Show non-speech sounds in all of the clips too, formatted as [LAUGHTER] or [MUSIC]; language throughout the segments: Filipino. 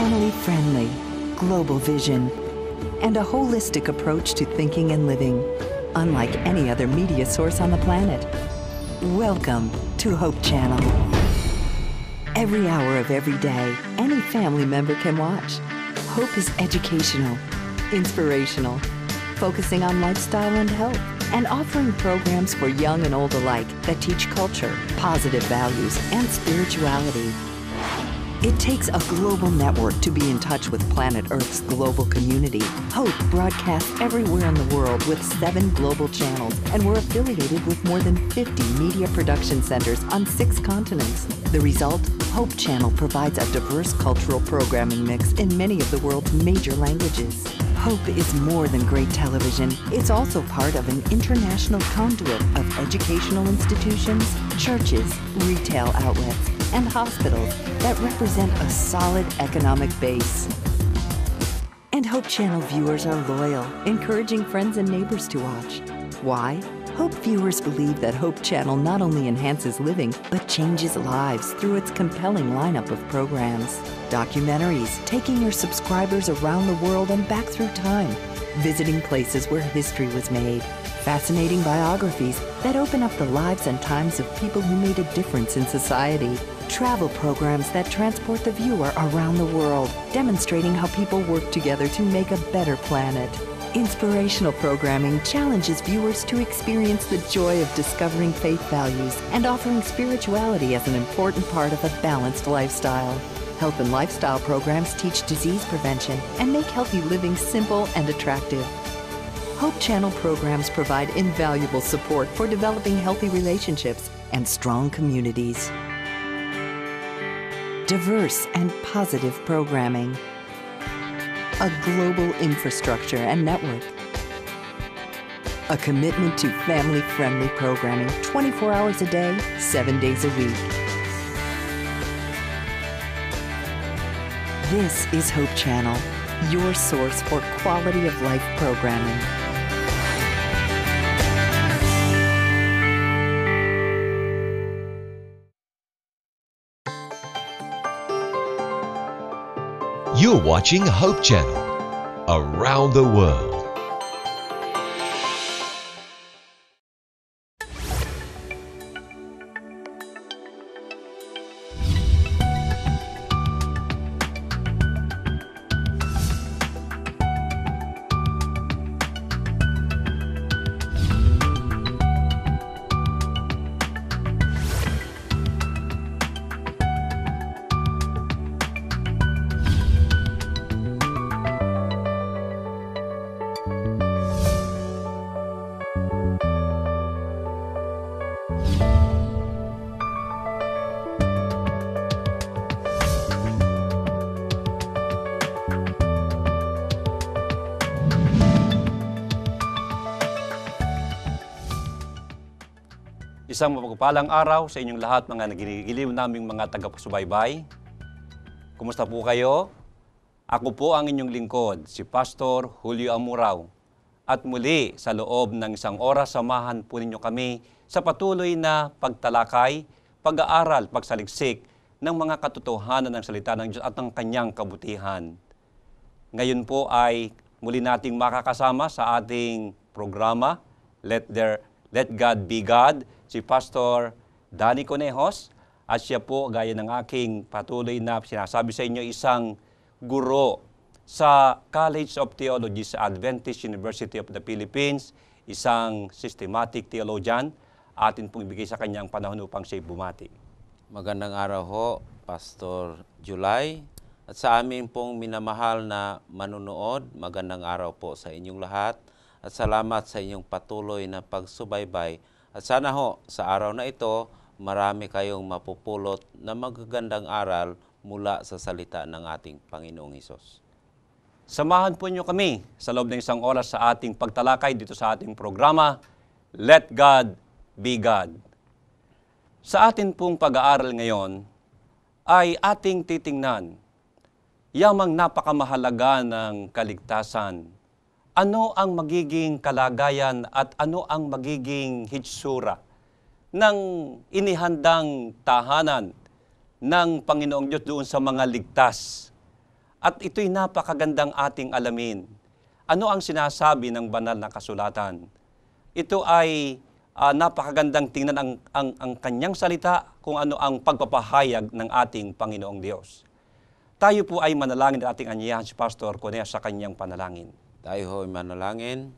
family friendly, global vision, and a holistic approach to thinking and living, unlike any other media source on the planet. Welcome to Hope Channel. Every hour of every day, any family member can watch. Hope is educational, inspirational, focusing on lifestyle and health, and offering programs for young and old alike that teach culture, positive values, and spirituality. It takes a global network to be in touch with planet Earth's global community. Hope broadcasts everywhere in the world with seven global channels, and we're affiliated with more than 50 media production centers on six continents. The result? Hope Channel provides a diverse cultural programming mix in many of the world's major languages. Hope is more than great television. It's also part of an international conduit of educational institutions, churches, retail outlets, and hospitals that represent a solid economic base. And Hope Channel viewers are loyal, encouraging friends and neighbors to watch. Why? Hope viewers believe that Hope Channel not only enhances living, but changes lives through its compelling lineup of programs. Documentaries taking your subscribers around the world and back through time, visiting places where history was made. Fascinating biographies that open up the lives and times of people who made a difference in society. Travel programs that transport the viewer around the world, demonstrating how people work together to make a better planet. Inspirational programming challenges viewers to experience the joy of discovering faith values and offering spirituality as an important part of a balanced lifestyle. Health and lifestyle programs teach disease prevention and make healthy living simple and attractive. Hope Channel programs provide invaluable support for developing healthy relationships and strong communities. Diverse and positive programming. A global infrastructure and network. A commitment to family friendly programming 24 hours a day, 7 days a week. This is Hope Channel, your source for quality of life programming. Watching Hope Channel around the world. Isang mapagpalang araw sa inyong lahat mga nagigiliw naming mga tagapagsubaybay. Kumusta po kayo? Ako po ang inyong lingkod, si Pastor Julio Amuraw. At muli sa loob ng isang oras, samahan po ninyo kami sa patuloy na pagtalakay, pag-aaral, pagsaliksik ng mga katotohanan ng salita ng Diyos at ng kanyang kabutihan. Ngayon po ay muli nating makakasama sa ating programa, Let, There, Let God Be God, si Pastor Danny Conejos at siya po, gaya ng aking patuloy na sinasabi sa inyo, isang guro sa College of Theology sa Adventist University of the Philippines, isang systematic theologian, atin pong ibigay sa kanyang panahon upang siya'y bumati. Magandang araw ho, Pastor July. At sa amin pong minamahal na manunood, magandang araw po sa inyong lahat. At salamat sa inyong patuloy na pagsubaybay. At sana ho, sa araw na ito, marami kayong mapupulot na magagandang aral mula sa salita ng ating Panginoong Hesus. Samahan po niyo kami sa loob ng isang oras sa ating pagtalakay dito sa ating programa, Let God Be God. Sa atin pong pag-aaral ngayon, ay ating titingnan yamang napakamahalaga ng kaligtasan. Ano ang magiging kalagayan at ano ang magiging hitsura ng inihandang tahanan ng Panginoong Diyos doon sa mga ligtas At ito'y napakagandang ating alamin. Ano ang sinasabi ng banal na kasulatan? Ito ay ah, napakagandang tingnan ang, ang, ang kanyang salita kung ano ang pagpapahayag ng ating Panginoong Diyos. Tayo po ay manalangin at ating anyayahan si Pastor Conea sa kanyang panalangin. Tayo ho'y manalangin.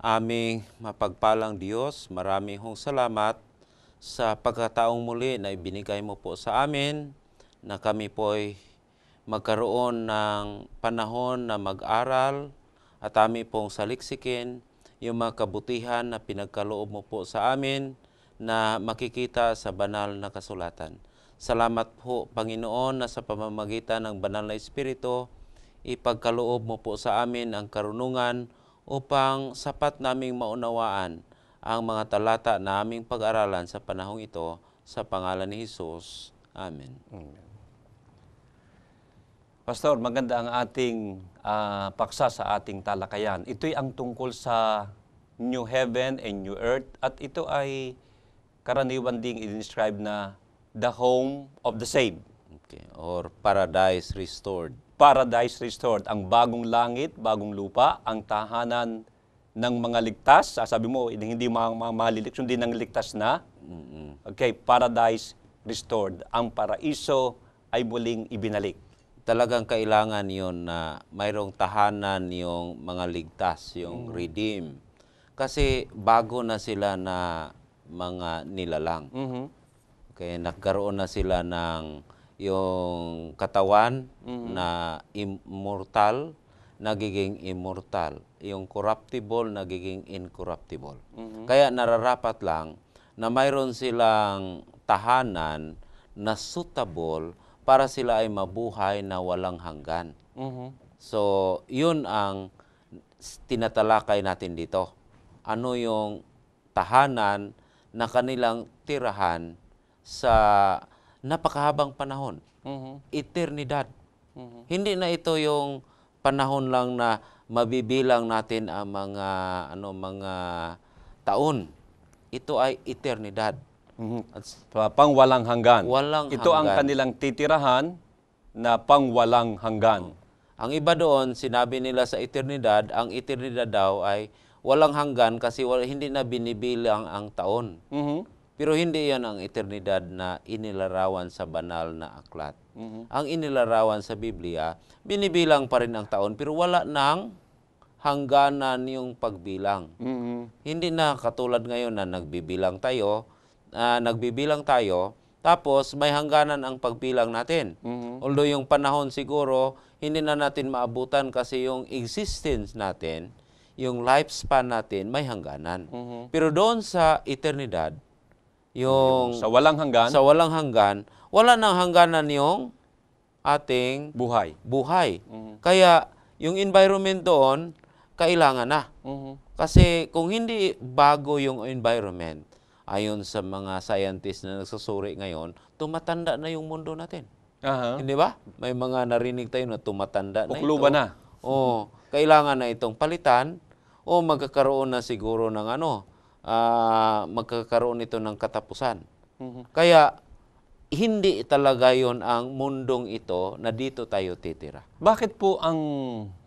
Aming mapagpalang Diyos, marami hong salamat sa pagkataong muli na ibinigay mo po sa amin na kami po'y magkaroon ng panahon na mag-aral at amin pong saliksikin yung mga kabutihan na pinagkaloob mo po sa amin na makikita sa banal na kasulatan. Salamat po, Panginoon, na sa pamamagitan ng banal na Espiritu, ipagkaloob mo po sa amin ang karunungan upang sapat naming maunawaan ang mga talata na aming pag-aralan sa panahong ito sa pangalan ni Jesus. Amen. Pastor, maganda ang ating ah, paksa sa ating talakayan. Ito'y ang tungkol sa new heaven and new earth at ito ay karaniwan ding i-describe na the home of the saved. Okay. Or paradise restored. Paradise restored, ang bagong langit, bagong lupa, ang tahanan ng mga ligtas. Sabi mo, hindi mga, mga malilik, kundi ng ligtas na. Okay, paradise restored. Ang paraiso ay muling ibinalik. Talagang kailangan yon na mayroong tahanan yung mga ligtas, yung redeem. Kasi bago na sila na mga nilalang. Mhm. Okay, nagkaroon na sila ng yung katawan na immortal, nagiging immortal. Yung corruptible, nagiging incorruptible. Kaya nararapat lang na mayroon silang tahanan na suitable para sila ay mabuhay na walang hanggan. Mhm. So, yun ang tinatalakay natin dito. Ano yung tahanan na kanilang tirahan sa napakahabang panahon. Mhm. Eternidad. Hindi na ito yung panahon lang na mabibilang natin ang mga ano mga taon. Ito ay eternidad. Mhm. At s- Pa- pangwalang hanggan. Walang Ito ang hanggan. kanilang titirahan na pangwalang hanggan. Ang iba doon, sinabi nila sa eternidad, ang eternidad daw ay walang hanggan kasi wala, hindi na binibilang ang taon. Mhm. Pero hindi yan ang eternidad na inilarawan sa banal na aklat. Mhm. Ang inilarawan sa Biblia, binibilang pa rin ang taon pero wala nang hangganan yung pagbilang. Mhm. Hindi na katulad ngayon na nagbibilang tayo, ah, nagbibilang tayo, tapos may hangganan ang pagbilang natin. Mhm. Although yung panahon siguro, hindi na natin maabutan kasi yung existence natin, yung lifespan natin, may hangganan. Mhm. Pero doon sa eternidad, yung Sa walang hanggan, sa walang hanggan, wala nang hangganan yung ating buhay. buhay. Mhm. Kaya yung environment doon, kailangan na. Mhm. Kasi kung hindi bago yung environment, ayon sa mga scientists na nagsusuri ngayon, tumatanda na yung mundo natin. Aha. Hindi ba? May mga narinig tayo na tumatanda na Uklo ito. na? Oo. kailangan na itong palitan o magkakaroon na siguro ng ano, ah, magkakaroon ito ng katapusan. Mhm. Kaya hindi talaga yon ang mundong ito na dito tayo titira. Bakit po ang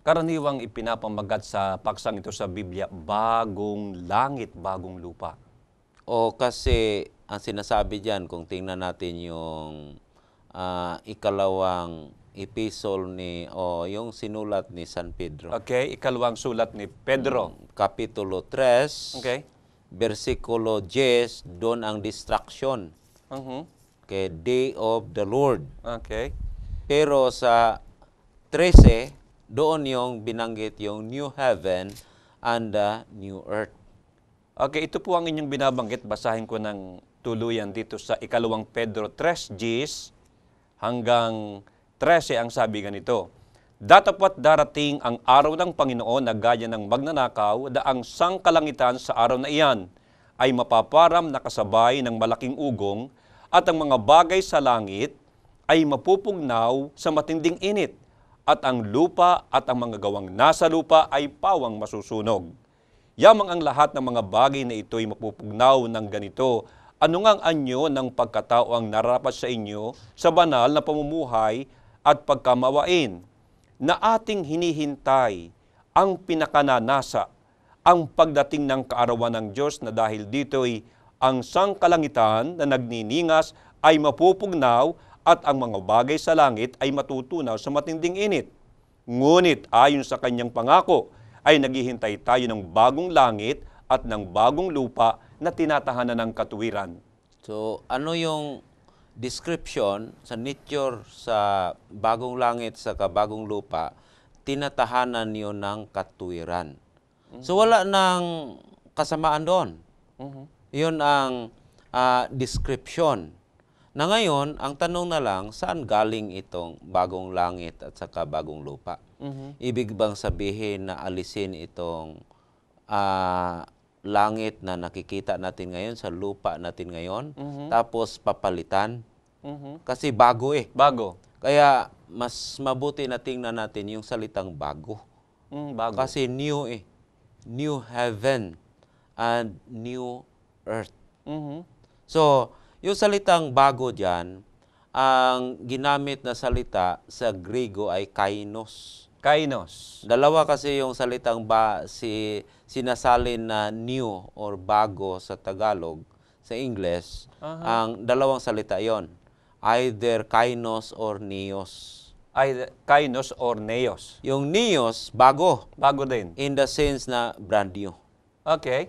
karaniwang ipinapamagat sa paksang ito sa Biblia, bagong langit, bagong lupa? O kasi ang sinasabi diyan kung tingnan natin yung ah, ikalawang epistle ni o yung sinulat ni San Pedro. Okay, ikalawang sulat ni Pedro. Kapitulo 3, Okay? Versikulo 10, doon ang distraction. Mhm. Okay, day of the Lord. Okay. Pero sa 13, doon yung binanggit yung new heaven and the new earth. Okay, ito po ang inyong binabanggit. Basahin ko ng tuluyan dito sa ikalawang Pedro 3 Gs hanggang 13 ang sabi ganito. Datapwat darating ang araw ng Panginoon na gaya ng magnanakaw da ang sangkalangitan sa araw na iyan ay mapaparam na kasabay ng malaking ugong at ang mga bagay sa langit ay mapupugnaw sa matinding init at ang lupa at ang mga gawang nasa lupa ay pawang masusunog. Yamang ang lahat ng mga bagay na ito'y mapupugnaw ng ganito. Ano ngang anyo ng pagkatao ang narapat sa inyo sa banal na pamumuhay at pagkamawain? Na ating hinihintay ang pinakananasa, ang pagdating ng kaarawan ng Diyos na dahil dito'y ang sangkalangitan na nagniningas ay mapupugnaw at ang mga bagay sa langit ay matutunaw sa matinding init. Ngunit ayon sa kanyang pangako ay naghihintay tayo ng bagong langit at ng bagong lupa na tinatahanan ng katuwiran. So, ano yung description sa nature sa bagong langit sa kabagong lupa, tinatahanan niyo ng katuwiran. So, wala nang kasamaan doon. Yun ang ah, description. Na ngayon, ang tanong na lang, saan galing itong bagong langit at saka bagong lupa? Ibig bang sabihin na alisin itong ah, langit na nakikita natin ngayon sa lupa natin ngayon, tapos papalitan? Kasi bago eh. Bago. Kaya mas mabuti na tingnan natin yung salitang bago. Mm, bago. Kasi new eh. New heaven and new earth. Mhm. So, yung salitang bago dyan, ang ginamit na salita sa Griego ay kainos. Kainos. Dalawa kasi yung salitang ba si sinasalin na new or bago sa Tagalog, sa English, ang dalawang salita yon. Either kainos or neos. Ay, kainos or neos. Yung neos, bago. Bago din. In the sense na brand new. Okay.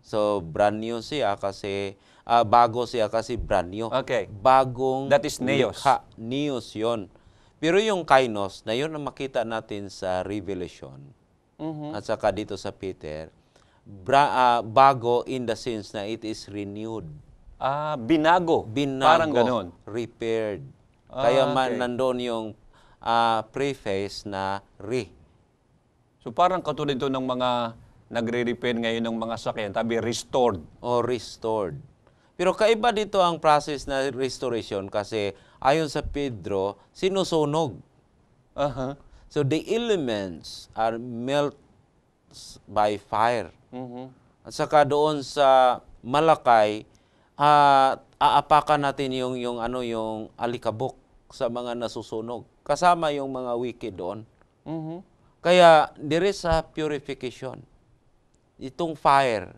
So, brand new siya kasi, ah, bago siya kasi brand new. Okay. Bagong That is neos. likha. Neos yon. Pero yung kainos, na yun ang makita natin sa Revelation, Mhm. at saka dito sa Peter, bra- ah, bago in the sense na it is renewed. Ah, binago. Binago. Parang ganun. Repaired. Ah, Kaya man okay. nandoon yung ah, preface na re. So parang katulad ito ng mga nagre-repair ngayon ng mga sakyan, tabi restored. o restored. Pero kaiba dito ang process na restoration kasi ayon sa Pedro, sinusunog. Aha. So the elements are melt by fire. Mhm. At saka doon sa Malakay, ah, aapakan natin yung yung ano yung alikabok sa mga nasusunog. Kasama yung mga wicked doon. Mhm. Kaya there is a purification. Itong fire,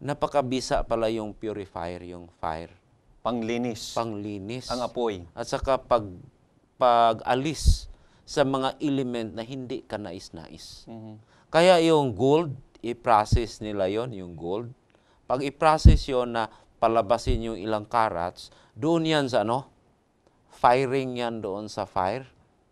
napakabisa pala yung purifier, yung fire. Panglinis. Panglinis. ang apoy. At saka pag, pag-alis sa mga element na hindi ka nais-nais. Mhm. Kaya yung gold, i-process nila yon yung gold. Pag i-process yon na palabasin yung ilang carats, doon yan sa ano? Firing yan doon sa fire.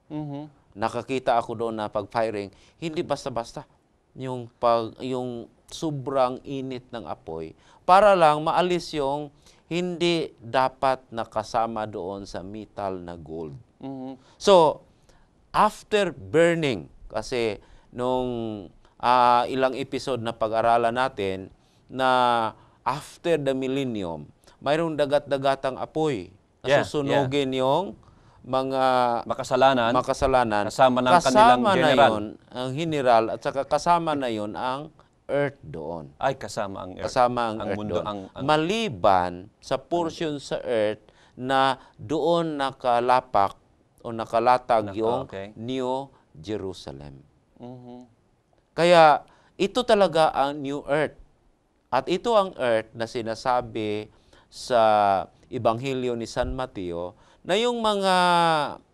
Mhm. Nakakita ako doon na pag firing, hindi basta-basta yung pag yung sobrang init ng apoy para lang maalis yung hindi dapat nakasama doon sa metal na gold. Mhm. So, after burning, kasi nung ah, ilang episode na pag-aralan natin na after the millennium, mayroong dagat-dagatang apoy na Yeah, susunugin yung mga Makasalanan. makasalanan. Kasama ng kanilang na general. yun, ang general, at saka kasama na yun ang earth doon. ay kasama ang earth. Kasama ang, ang earth mundo doon. ang, ang Maliban sa portion sa earth na doon nakalapak o nakalatag Naka- yung okay. New Jerusalem. Mhm. Kaya ito talaga ang New Earth. At ito ang earth na sinasabi sa Ebanghelyo ni San Mateo na yung mga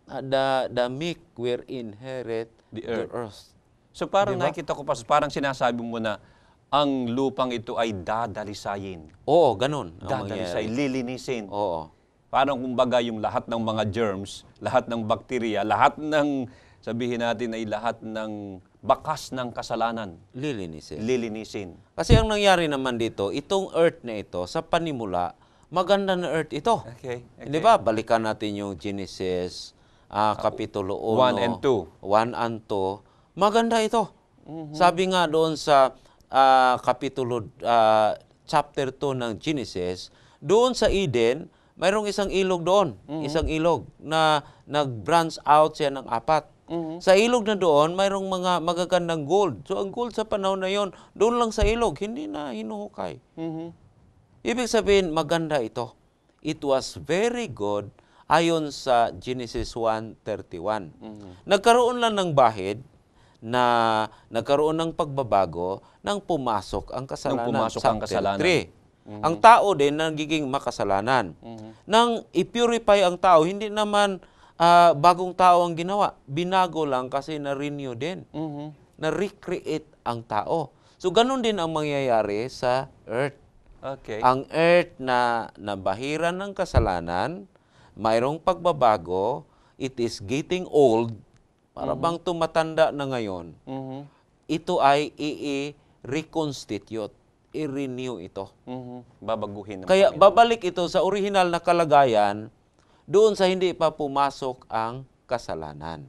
uh, the, the meek will inherit The the earth. So parang Diba? nakikita ko pa, parang sinasabi mo na ang lupang ito ay dadalisayin. Oo, ganun. ang Dadalisay, mangyayari. lilinisin. Oo. Parang kumbaga yung lahat ng mga germs, lahat ng bakterya, lahat ng, sabihin natin ay lahat ng bakas ng kasalanan, Lilinisin. lilinisin. Kasi ang nangyari naman dito, itong earth na ito, sa panimula, maganda na earth ito. Okay, okay. Hindi ba? Balikan natin yung Genesis, ah, Kapitulo 1. one and two. 1 and 2. Maganda ito. Mm-hmm. Sabi nga doon sa ah, Kapitulo, ah, chapter 2 ng Genesis, doon sa Eden, mayroong isang ilog doon. Mm-hmm. Isang ilog na nag-branch out siya ng apat. Mm-hmm. Sa ilog na doon, mayroong mga magagandang gold. So ang gold sa panahon na yon, doon lang sa ilog, hindi na hinuhukay. Mhm. Ibig sabihin, maganda ito. It was very good ayon sa Genesis 1:31. Nagkaroon lang ng bahid na nagkaroon ng pagbabago nang pumasok ang kasalanan. Nung pumasok sa ang kasalanan. 3. Ang tao din nagiging makasalanan. Nang i-purify ang tao, hindi naman ah, bagong tao ang ginawa. Binago lang kasi na-renew din. Mhm. Na-recreate ang tao. So, ganun din ang mangyayari sa earth. Okay. Ang earth na nabahiran ng kasalanan, mayroong pagbabago, it is getting old, para bang tumatanda na ngayon, Mhm. ito ay i-reconstitute, i-renew ito. Mhm. Babaguhin ng Kaya babalik ito sa original na kalagayan doon sa hindi pa pumasok ang kasalanan.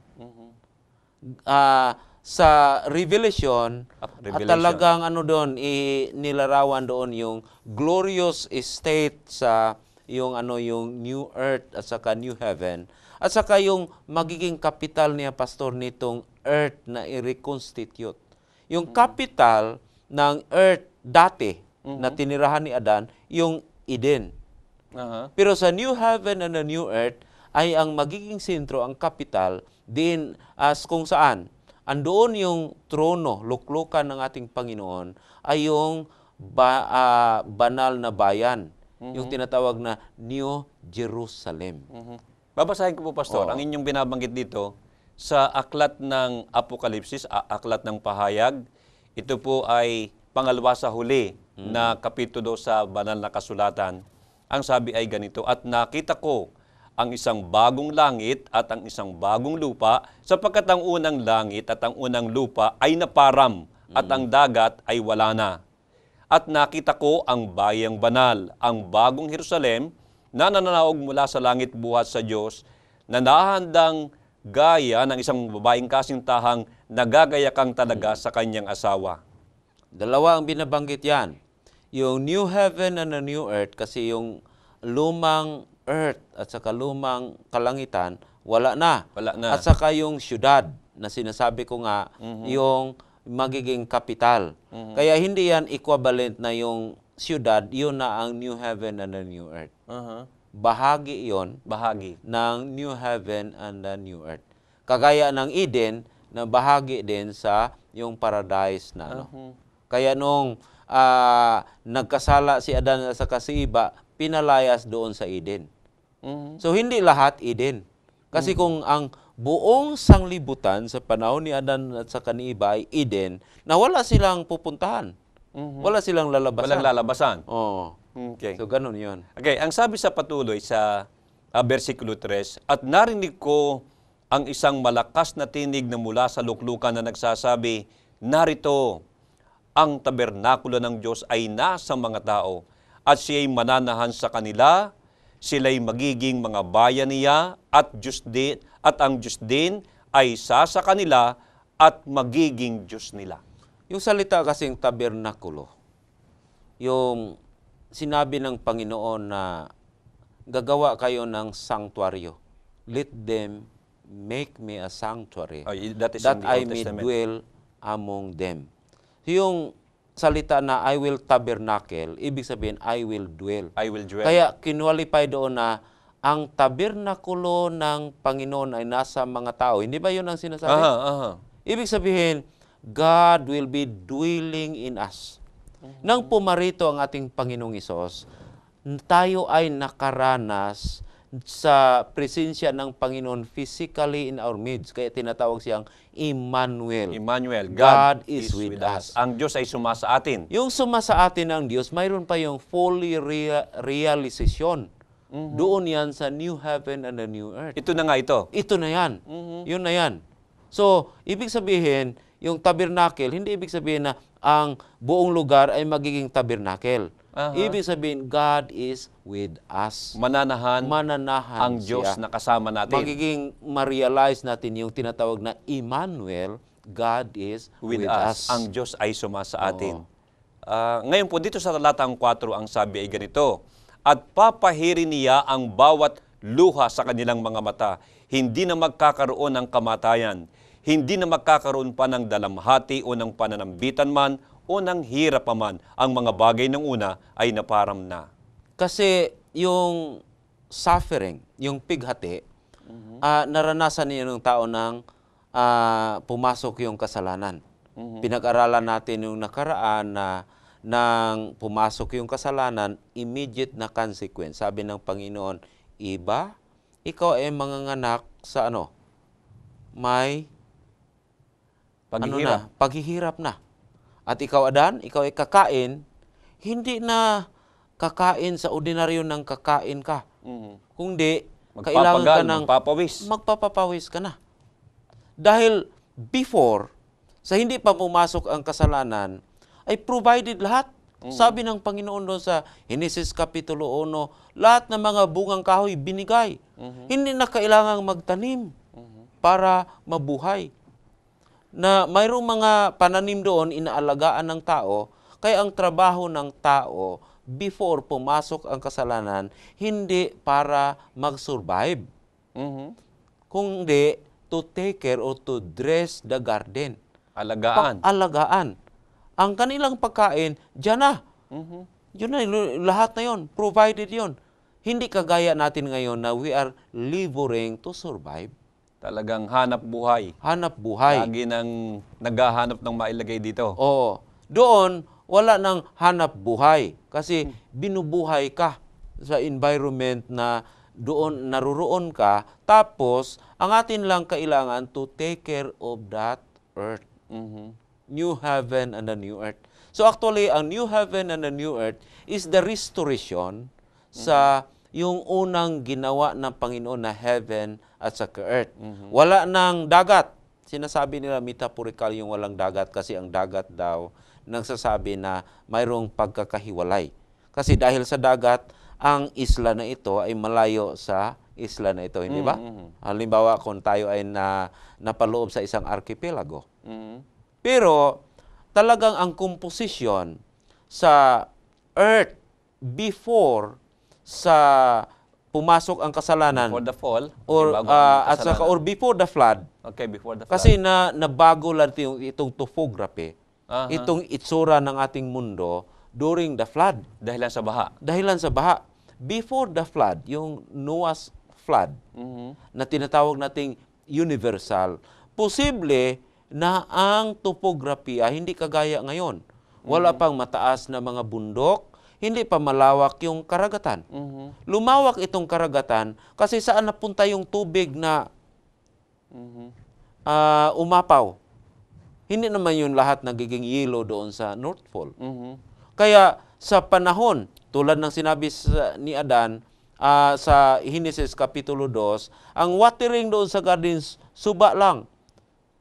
Ah, sa Revelation, at Revelation. talagang ano doon, i- nilarawan doon yung glorious state sa yung ano yung new earth at saka new heaven at saka yung magiging capital niya pastor nitong earth na i-reconstitute. Yung capital ng earth dati na tinirahan ni Adan, yung Eden. Aha. Pero sa new heaven and the new earth ay ang magiging sentro, ang capital, din as kung saan andoon yung trono, luklukan ng ating Panginoon ay yung ba- ah, banal na bayan, yung tinatawag na New Jerusalem. Mhm. Babasahin ko po, Pastor, Oo. ang inyong binabanggit dito sa aklat ng Apokalipsis, aklat ng pahayag, ito po ay pangalawa sa huli na kapitulo sa banal na kasulatan. Ang sabi ay ganito, At nakita ko ang isang bagong langit at ang isang bagong lupa, sapagkat ang unang langit at ang unang lupa ay naparam, at ang dagat ay wala na. At nakita ko ang bayang banal, ang bagong Jerusalem, na nananaog mula sa langit buhat sa Diyos, na nahandang gaya ng isang babaeng kasintahang nagagayakang talaga sa kanyang asawa. Dalawa ang binabanggit yan. Yung new heaven and the new earth kasi yung lumang earth at saka lumang kalangitan, wala na. Wala na. At saka yung syudad na sinasabi ko nga, yung magiging kapital. Kaya hindi yan equivalent na yung syudad, yun na ang new heaven and the new earth. Aha. Bahagi yon Bahagi. ng new heaven and the new earth. Kagaya ng Eden na bahagi din sa yung paradise na ano. Kaya nung ah, nagkasala si Adan at saka si Iba, pinalayas doon sa Eden. Mhm. So hindi lahat Eden. Kasi kung ang buong sanglibutan sa panahon ni Adan at saka ni Iba ay Eden, na wala silang pupuntahan. Wala silang lalabasan. Walang lalabasan. Oo. Okay. So ganun 'yon. Okay, ang sabi sa patuloy sa ah, versikulo 3, At narinig ko ang isang malakas na tinig na mula sa luklukan na nagsasabi, Narito, ang tabernakulo ng Diyos ay nasa mga tao, at siya'y mananahan sa kanila, sila'y magiging mga bayan niya, at Diyos din, at ang Diyos din ay sa sa kanila, at magiging Diyos nila. Yung salita kasing tabernakulo, yung sinabi ng Panginoon na gagawa kayo ng sanctuaryo. Let them make me a sanctuary Oh, that is that I may Testament. dwell among them. Yung salita na I will tabernacle, ibig sabihin I will dwell. I will dwell. Kaya kinwalify doon na ang tabernakulo ng Panginoon ay nasa mga tao. Hindi ba yun ang sinasabi? aha, aha. Ibig sabihin, God will be dwelling in us. Nang pumarito ang ating Panginoong Isos, tayo ay nakaranas sa presensya ng Panginoon physically in our midst. Kaya tinatawag siyang Emmanuel. Emmanuel, God God, is is, with with us. us. Ang Diyos ay sumasa atin. Yung suma sa atin ng Diyos, mayroon pa yung fully rea- realization. Doon yan sa new heaven and the new earth. Ito na nga ito. Ito na yan. Yun na yan. So, ibig sabihin, yung tabernacle, hindi ibig sabihin na ang buong lugar ay magiging tabernacle. Aha. Ibig sabihin, God is with us. Mananahan Mananahan ang Diyos siya. na kasama natin. Magiging ma-realize natin yung tinatawag na Emmanuel, God is with, with, us. us. Ang Diyos ay sumasa atin. Ah, ngayon po, dito sa talatang 4, ang sabi ay ganito, At papahiri niya ang bawat luha sa kanilang mga mata. Hindi na magkakaroon ng kamatayan. Hindi na magkakaroon pa ng dalamhati o ng pananambitan man o ng hirap pa man. Ang mga bagay ng una ay naparam na. Kasi yung suffering, yung pighati, ah, naranasan niya ng tao ng ah, pumasok yung kasalanan. Pinag-aralan natin yung nakaraan na nang pumasok yung kasalanan, immediate na consequence. Sabi ng Panginoon, iba, ikaw ay manganganak sa ano? May ano Paghihirap. na, paghihirap na. At ikaw, Adan, ikaw ay kakain, hindi na kakain sa ordinaryo ng kakain ka. Mhm. Kundi, kailangan Magpapagal, ka ng magpapawis. magpapapawis ka na. Dahil before, sa hindi pa pumasok ang kasalanan, ay provided lahat. Sabi ng Panginoon doon sa Genesis Kapitulo 1, lahat ng mga bungang kahoy binigay. Hindi na kailangang magtanim para mabuhay. Na mayroong mga pananim doon, inaalagaan ng tao, kaya ang trabaho ng tao before pumasok ang kasalanan, hindi para mag-survive Mhm. kundi to take care or to dress the garden. Alagaan. Alagaan. Ang kanilang pagkain, dyan na. Mhm. Yun na, lahat na yon, provided yon. Hindi kagaya natin ngayon na we are laboring to survive. Talagang hanap buhay. Hanap buhay. Lagi nang naghahanap ng mailagay dito. Oo. Doon, wala nang hanap buhay. Kasi binubuhay ka sa environment na doon naruroon ka. Tapos, ang atin lang kailangan to take care of that earth. Mhm. New heaven and a new earth. So actually, ang new heaven and a new earth is the restoration sa yung unang ginawa ng Panginoon na heaven at saka earth. Wala nang dagat. Sinasabi nila metaphorical yung walang dagat kasi ang dagat daw nagsasabi na mayroong pagkakahiwalay. Kasi dahil sa dagat, ang isla na ito ay malayo sa isla na ito, hindi ba? Halimbawa, kung tayo ay na, napaloob sa isang archipelago, Mhm. pero talagang ang composition sa earth before sa pumasok ang kasalanan For the fall. or ang at saka or before the flood Okay, before the flood. kasi na nabago lang itong, itong topography Aha. itong itsura ng ating mundo during the flood Dahilan sa baha. dahilan sa baha before the flood yung Noah's flood Mhm. na tinatawag nating universal, posible na ang topografiya hindi kagaya ngayon. Wala pang mataas na mga bundok, hindi pa malawak yung karagatan. Mhm. Lumawak itong karagatan kasi saan napunta yung tubig na Mhm. ah, umapaw. Hindi naman yun lahat nagiging yelo doon sa North Pole. Mhm. Kaya sa panahon, tulad ng sinabi sa, ni Adan ah, sa Genesis Kapitulo 2, ang watering doon sa gardens, suba lang.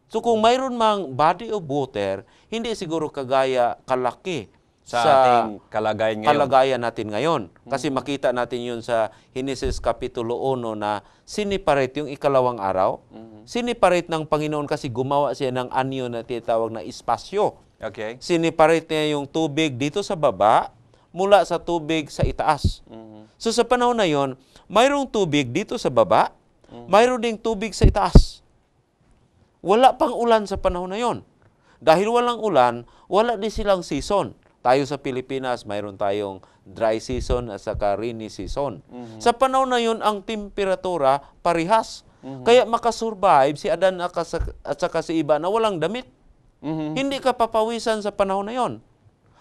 So kung mayroon mang body of water, hindi siguro kagaya kalaki Sa, ating kalagayan ngayon. kalagayan natin ngayon. Kasi makita natin yun sa Genesis Kapitulo 1 na siniparate yung ikalawang araw. Siniparate ng Panginoon kasi gumawa siya ng anyo na tinatawag na espasyo Okay. siniparate niya yung tubig dito sa baba mula sa tubig sa itaas. Mhm. So sa panahon na yon, mayroong tubig dito sa baba, mayroon ding tubig sa itaas. Wala pang ulan sa panahon na yon. Dahil walang ulan, wala din silang season. Tayo sa Pilipinas, mayroon tayong dry season at saka rainy season. Sa panahon na yon, ang temperatura parihas. Kaya makasurvive si Adan at saka- si iba na walang damit. Mhm. Hindi ka papawisan sa panahon na yon.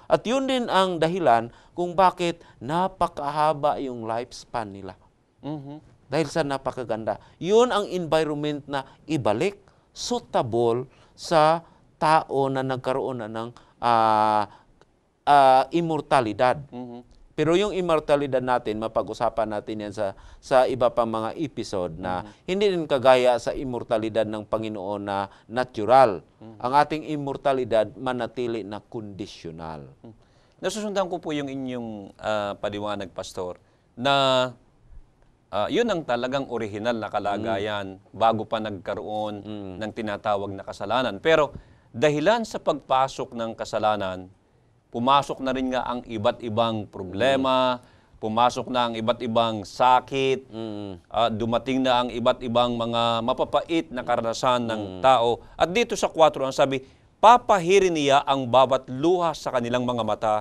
At yun din ang dahilan kung bakit napakahaba yung lifespan nila. Mhm. Dahil sa napakaganda. Yun ang environment na ibalik, suitable sa tao na nagkaroon na ng ah, ah, immortalidad. Mhm. Pero yung immortalidad natin, mapag-usapan natin yan sa, sa iba pang mga episode na hindi din kagaya sa immortalidad ng Panginoon na natural. Ang ating immortalidad manatili na conditional. Nasusundan ko po yung inyong ah, paliwanag, Pastor, na ah, yun ang talagang orihinal na kalagayan bago pa nagkaroon ng tinatawag na kasalanan. Pero dahilan sa pagpasok ng kasalanan, pumasok na rin nga ang iba't ibang problema, pumasok na ang iba't ibang sakit, Mm. Ah, dumating na ang iba't ibang mga mapapait na karanasan ng tao. At dito sa 4, ang sabi, papahirin niya ang bawat luha sa kanilang mga mata,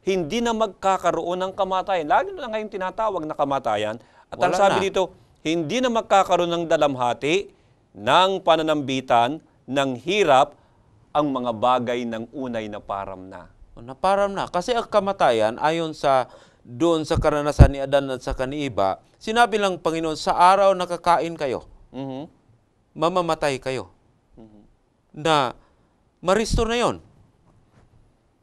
hindi na magkakaroon ng kamatayan. Lagi na lang ngayong tinatawag na kamatayan, At ang Wala sabi na. dito, hindi na magkakaroon ng dalamhati ng pananambitan ng hirap ang mga bagay ng unay na param na. Naparam na. Kasi ang kamatayan, ayon sa doon sa karanasan ni Adan at sa kaniiba, sinabi lang Panginoon, sa araw na kakain kayo, Mhm. mamamatay kayo. Na ma-restore na yon.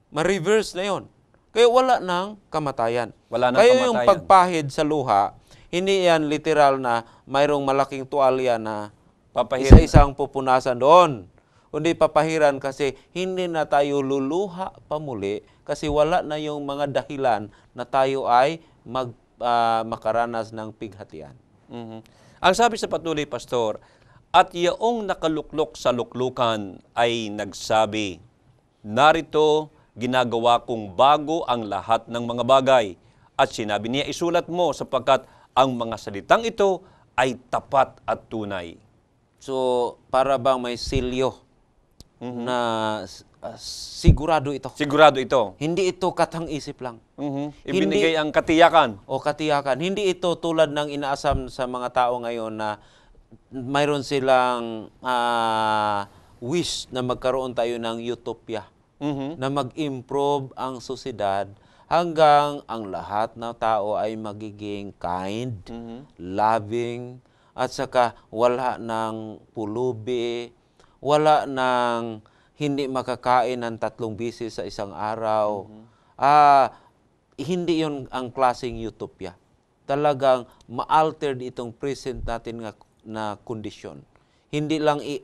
Ma-reverse na yon. Kaya wala nang kamatayan. Wala nang Kaya kamatayan. yung pagpahid sa luha, hindi yan literal na mayroong malaking tuwalya na Papahid. isa-isang pupunasan doon. Kundi papahiran kasi hindi na tayo luluha pa muli kasi wala na yung mga dahilan na tayo ay mag, ah, makaranas ng pighatian. Mhm. Ang sabi sa patuloy, Pastor, at yaong nakaluklok sa luklukan ay nagsabi, Narito, ginagawa kong bago ang lahat ng mga bagay. At sinabi niya, isulat mo sapagkat ang mga salitang ito ay tapat at tunay. So, para bang may silyo Mhm. na ah, sigurado ito. Sigurado ito. Hindi ito katang-isip lang. Mhm. Ibinigay ang katiyakan. o katiyakan. Hindi ito tulad ng inaasam sa mga tao ngayon na mayroon silang ah, wish na magkaroon tayo ng utopia. Mhm. Na mag-improve ang sosyedad hanggang ang lahat ng tao ay magiging kind, loving, at saka wala ng pulubi, wala ng hindi makakain ng tatlong bisis sa isang araw. Ah, hindi yon ang klaseng utopia. Talagang ma-altered itong present natin nga na kondisyon. Hindi lang i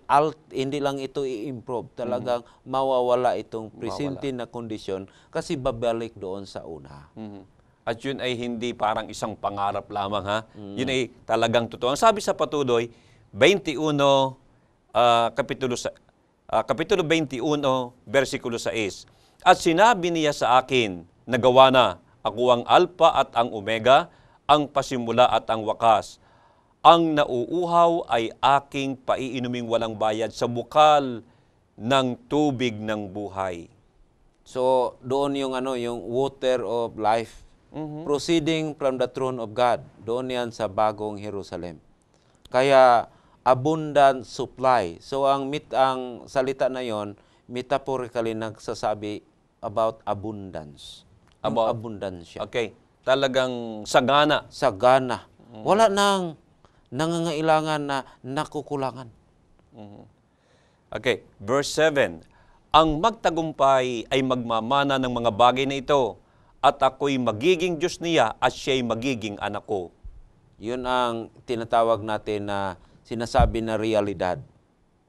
hindi lang ito i-improve, talagang mawawala itong presente na kondisyon kasi babalik doon sa una. Mhm. At yun ay hindi parang isang pangarap lamang ha. Yun ay talagang totoo. Ang sabi sa patuloy, 21, ah, kapitulo, sa, ah, kapitulo 21, versikulo 6. At sinabi niya sa akin, nagawa na, ako ang Alpha at ang Omega, ang pasimula at ang wakas. Ang nauuhaw ay aking paiinuming walang bayad sa bukal ng tubig ng buhay. So, doon yung ano, yung water of life proceeding from the throne of God. Doon yan sa bagong Jerusalem. Kaya abundant supply. So ang mit ang salita na yon metaphorically nagsasabi about abundance. About- abundansya. Okay, talagang sagana. Sagana. Wala nang nangangailangan na nakukulangan. Okay, verse 7. Ang magtagumpay ay magmamana ng mga bagay na ito, at ako'y magiging Diyos niya at siya'y magiging anak ko. Yun ang tinatawag natin na sinasabi na realidad.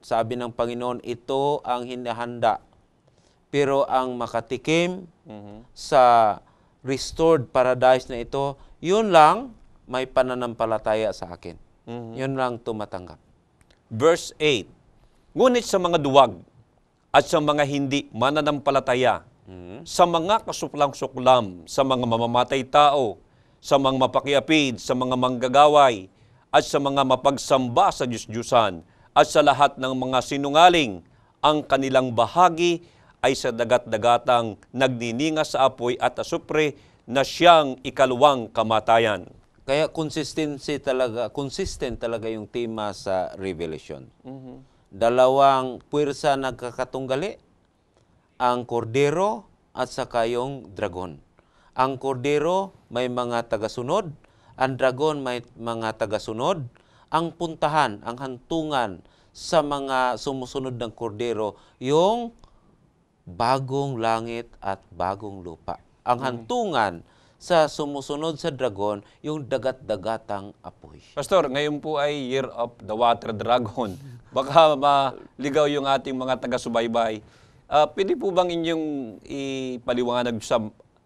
Sabi ng Panginoon, ito ang hinahanda. Pero ang makatikim sa restored paradise na ito, yun lang may pananampalataya sa akin. Yun lang tumatanggap. Verse 8. Ngunit sa mga duwag at sa mga hindi mananampalataya, sa mga kasuklang-suklam, sa mga mamamatay tao, sa mga mapakiapid, sa mga manggagaway, at sa mga mapagsamba sa Diyos-Diyusan, at sa lahat ng mga sinungaling, ang kanilang bahagi ay sa dagat-dagatang nagnininga sa apoy at asupre na siyang ikalawang kamatayan. Kaya consistency talaga, consistent talaga yung tema sa Revelation. Dalawang puwersa nagkakatunggali, ang kordero at saka yung dragon. Ang kordero may mga tagasunod, ang dragon may mga tagasunod. Ang puntahan, ang hantungan sa mga sumusunod ng kordero, yung bagong langit at bagong lupa. Ang hantungan sa sumusunod sa dragon, yung dagat-dagatang apoy. Pastor, ngayon po ay Year of the Water Dragon. [LAUGHS] Baka maligaw yung ating mga taga-subaybay. Ah, pwede po bang inyong ipaliwanag sa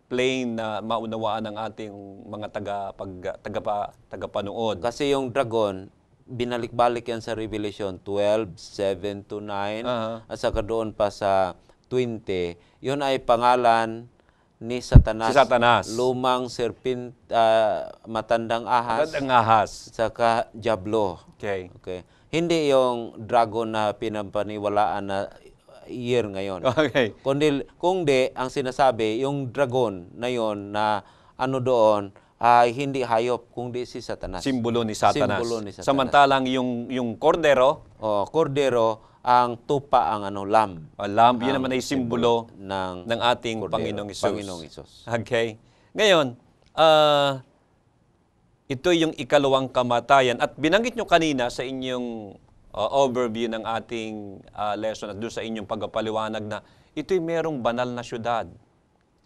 plain na maunawaan ng ating mga taga pag taga tagapanood? Kasi yung dragon, binalik-balik yan sa Revelation 12, 7 to 9, Aha. at saka doon pa sa 20, yun ay pangalan ni Satanas. Si Satanas. Lumang serpent, ah, matandang ahas, Ang ahas. saka Diablo. Okay. Okay. Hindi yung dragon na pinampaniwalaan na year ngayon. [LAUGHS] Okay. Kundi, kung di, ang sinasabi, yung dragon na yon na ano doon, ay hindi hayop, kundi si Satanas. Simbolo ni Satanas. Simbolo ni Satanas. Samantalang yung, yung kordero, o kordero, ang tupa ang ano, lamb. o lamb, yun naman ay simbolo ng, ng ating kordero, Panginoong Isus. Panginoong Isus. Okay. Ngayon, ah, ito yung ikalawang kamatayan. At binanggit nyo kanina sa inyong ah, overview ng ating ah, lesson at doon sa inyong pagpapaliwanag na ito'y merong banal na syudad.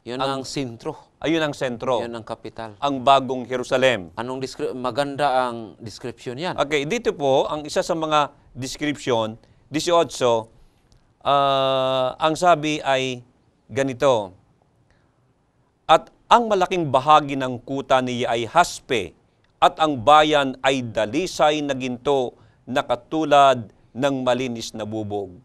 Yun ang, sentro. Ayun ang sentro. Yun ang kapital. Ang bagong Jerusalem. Anong maganda ang description yan. Okay, dito po, ang isa sa mga description, 18, ah, ang sabi ay ganito. At ang malaking bahagi ng kuta niya ay haspe, at ang bayan ay dalisay na ginto na katulad ng malinis na bubog.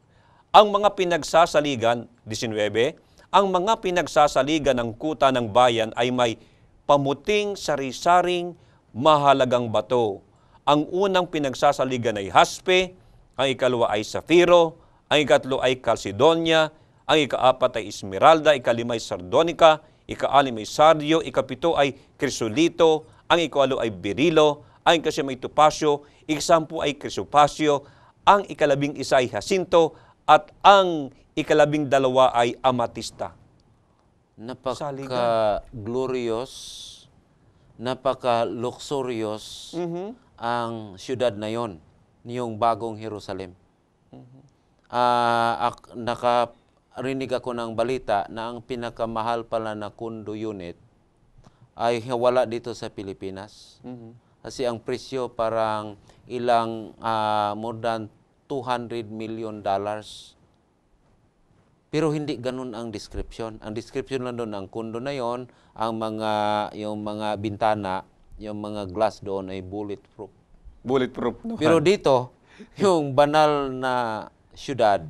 Ang mga pinagsasaligan, 19, ang mga pinagsasaligan ng kuta ng bayan ay may pamuting sari-saring mahalagang bato. Ang unang pinagsasaligan ay haspe, ang ikalawa ay safiro, ang ikatlo ay calcedonia, ang ikaapat ay esmeralda, ikalima ay sardonica, ikaalim ay sardio, ikapito ay krisolito, ang ikawalo ay berilo, ang ikasyam ay tupasyo, ikasampu ay crisopasyo, ang ikalabing isa ay jacinto, at ang ikalabing dalawa ay amatista. Napaka-glorious, napaka-luxurious Mhm. ang syudad na yon, yung bagong Jerusalem. Ah, ak- nakarinig ako ng balita na ang pinakamahal pala na condo unit ay wala dito sa Pilipinas. Kasi ang presyo parang ilang ah, more than 200 million dollars. Pero hindi ganun ang description. Ang description lang doon, ang kundo na yon, ang mga, yung mga bintana, yung mga glass doon ay bulletproof. Bulletproof. No? Pero dito, yung banal na syudad,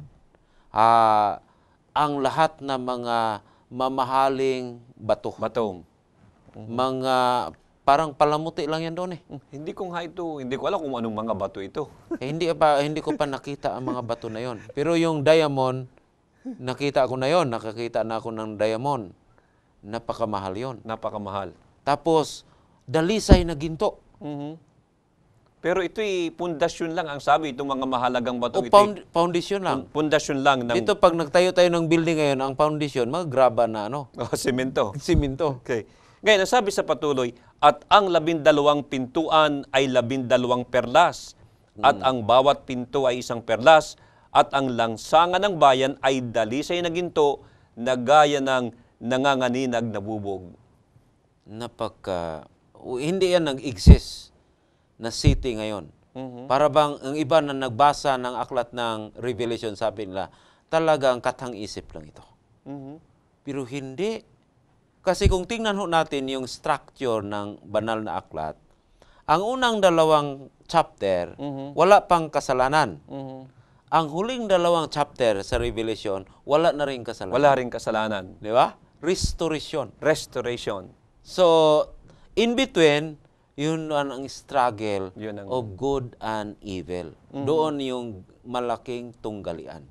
ah, ang lahat ng mga mamahaling bato, Batong. mga parang palamuti lang yan doon eh. Hmm, Hindi ko nga ito, hindi ko alam kung anong mga bato ito. [LAUGHS] Eh, hindi pa hindi ko pa nakita ang mga bato na yon. Pero yung diamond, nakita ko na yon, nakakita na ako ng diamond. Napakamahal yon. Napakamahal. Tapos dalisay na ginto. Mhm. Pero ito'y pundasyon lang ang sabi, itong mga mahalagang O bato. pound, foundation lang. Pundasyon lang ng Dito pag nagtayo tayo ng building ngayon, ang foundation, mga graba na ano, [LAUGHS] oh, semento. simento. Okay. Ngayon, ang sabi sa patuloy, at ang labindalawang pintuan ay labindalawang perlas, at ang bawat pinto ay isang perlas, at ang langsangan ng bayan ay dalisay na ginto na gaya ng nanganganinag na bubog. Napaka, hindi yan nag-exist na city ngayon. Para bang ang iba na nagbasa ng aklat ng Revelation, sabi nila, talagang katang-isip lang ito. Mhm. Pero hindi. Kasi kung tingnan ho natin yung structure ng banal na aklat, ang unang dalawang chapter, wala pang kasalanan. Mhm. Ang huling dalawang chapter sa Revelation, wala na rin kasalanan. Wala rin kasalanan. Di ba? Restoration. Restoration. So, in between, yun ang ang struggle Yun ang- of good and evil. Doon yung malaking tunggalian.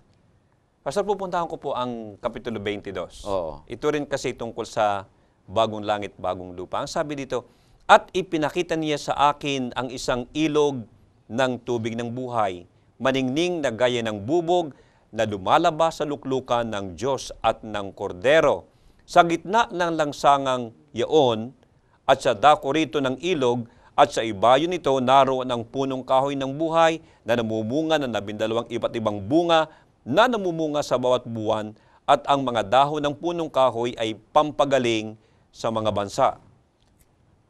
Pastor, pupuntahan ko po ang Kapitulo 22. Oo. Ito rin kasi tungkol sa bagong langit, bagong lupa. Ang sabi dito, At ipinakita niya sa akin ang isang ilog ng tubig ng buhay, maningning na gaya ng bubog na lumalabas sa luklukan ng Diyos at ng Kordero. Sa gitna ng langsangang yaon at sa dako rito ng ilog at sa ibayo nito naroon ang punong kahoy ng buhay na namumunga ng labindalawang iba't ibang bunga na namumunga sa bawat buwan at ang mga dahon ng punong kahoy ay pampagaling sa mga bansa.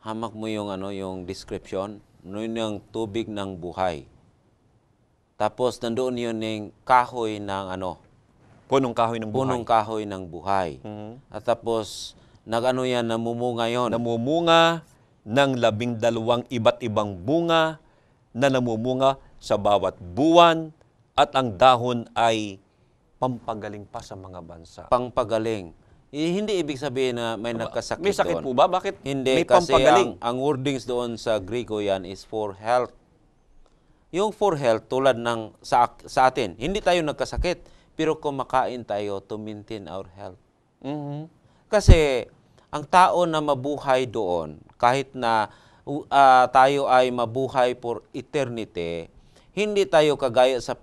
Hamak mo yung ano yung description, yun yung tubig ng buhay. Tapos nandoon yun yung kahoy ng ano, Punong kahoy ng buhay. punong kahoy ng buhay. Mhm. At tapos nagano yan namumunga yon. Namumunga ng labing dalawang iba't ibang bunga na namumunga sa bawat buwan at ang dahon ay pampagaling pa sa mga bansa. pangpagaling. Eh, hindi ibig sabihin na may nagkasakit May sakit doon. po ba? Bakit Hindi, may kasi pampagaling? ang, ang wordings doon sa Grego yan is for health. Yung for health, tulad ng sa, sa atin, hindi tayo nagkasakit, pero kumakain tayo to maintain our health. Mhm. Kasi ang tao na mabuhay doon, kahit na uh, tayo ay mabuhay for eternity, hindi tayo kagaya sa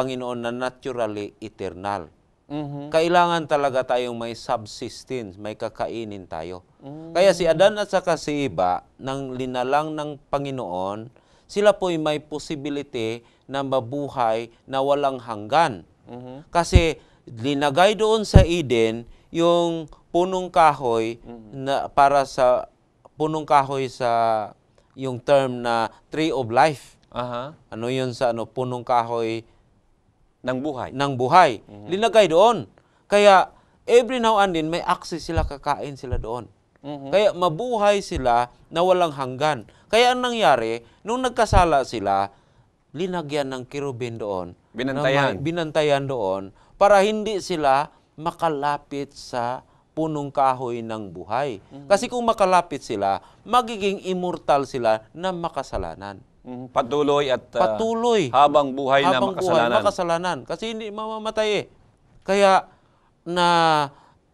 Panginoon na naturally eternal. Mhm. Kailangan talaga tayong may subsistence, may kakainin tayo. Kaya si Adan at saka si Eva, nang linalang ng Panginoon, sila po'y may possibility na mabuhay na walang hanggan. Kasi linagay doon sa Eden yung punong kahoy na para sa punong kahoy sa yung term na tree of life. Aha. Ano yun sa ano punong kahoy Ng buhay. ng buhay. Linagay doon. Kaya every now and then may access sila kakain sila doon. Kaya mabuhay sila na walang hanggan. Kaya ang nangyari, nung nagkasala sila, linagyan ng kirubin doon. Binantayan. May- binantayan doon para hindi sila makalapit sa punong kahoy ng buhay. Kasi kung makalapit sila, magiging immortal sila na makasalanan. Mhm. Patuloy at ah, Patuloy. habang buhay na Habang makasalanan. buhay, makasalanan. Kasi hindi mamamatay eh. Kaya na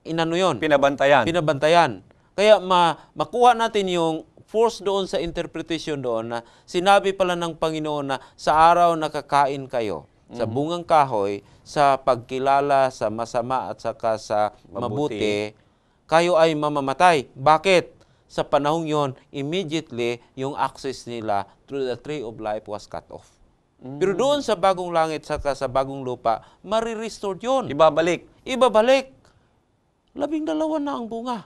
inano yon Pinabantayan. Pinabantayan. Kaya ma makuha natin yung force doon sa interpretation doon na sinabi pala ng Panginoon na sa araw nakakain kayo sa bungang kahoy, sa pagkilala sa masama at saka sa Mabuti. mabuti, kayo ay mamamatay. Bakit? Sa panahong yon, immediately, yung access nila through the tree of life was cut off. Pero doon sa bagong langit saka sa bagong lupa, marirestored yun. Ibabalik. Ibabalik. Labing dalawa na ang bunga.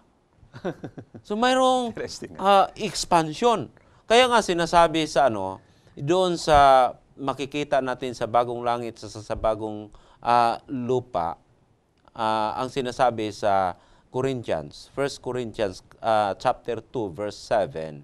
[LAUGHS] so mayroong ah, expansion. Kaya nga sinasabi sa ano, doon sa makikita natin sa bagong langit sa, sa, sa bagong ah, lupa, ah, ang sinasabi sa Corinthians, 1 Corinthians ah, chapter 2 verse 7,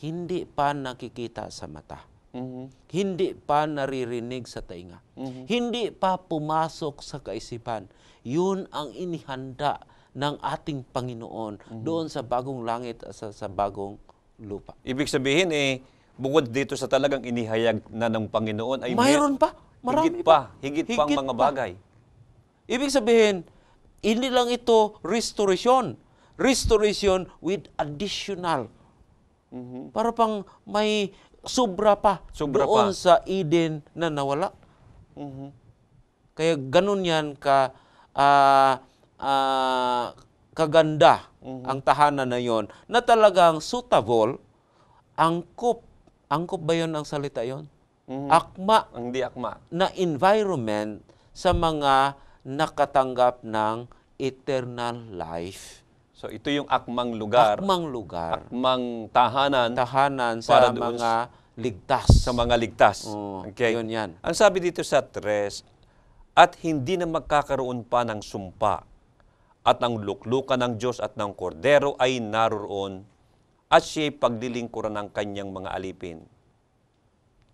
hindi pa nakikita sa mata. Mhm. Hindi pa naririnig sa tainga. Hindi pa pumasok sa kaisipan. Yun ang inihanda ng ating Panginoon doon sa bagong langit at sa, sa bagong lupa. Ibig sabihin eh, bukod dito sa talagang inihayag na ng Panginoon ay may- Mayroon pa. Marami higit pa. Higit, pang Higit mga pa. bagay. Ibig sabihin, hindi lang ito restoration. Restoration with additional. Para pang may sobra pa Sobra doon pa. sa Eden na nawala. Kaya ganun yan ka ah, ah, kaganda ang tahanan na yon na talagang suitable, angkop. Angkop ba yon ang salita yon? Akma Ang di akma. na environment sa mga nakatanggap ng eternal life. So ito yung akmang lugar, Akmang lugar, akmang tahanan tahanan Para sa doon mga ligtas. sa mga ligtas. Oo, okay. yun yan. Ang sabi dito sa tres, at hindi na magkakaroon pa ng sumpa at ang luklukan ng Diyos at ng kordero ay naroon at siya'y paglilingkuran ng kanyang mga alipin.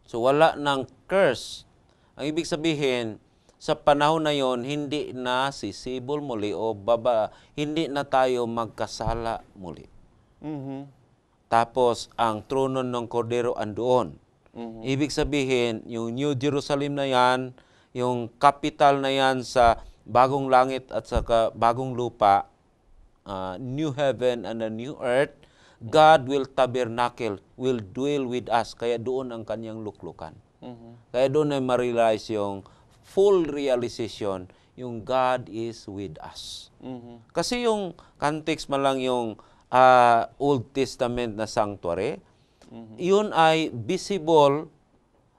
So wala ng curse. Ang ibig sabihin, sa panahon na yon hindi na sisibol muli o baba, hindi na tayo magkasala muli. Mhm. Tapos ang trono ng kordero andoon. Ibig sabihin, yung New Jerusalem na yan, yung capital na yan sa bagong langit at sa bagong lupa, uh, new heaven and a new earth, God will tabernacle, will dwell with us. Kaya doon ang kanyang luklukan. Kaya doon ay ma-realize yung full realization, yung God is with us. Kasi yung context man lang yung ah, Old Testament na sanctuary, yun ay visible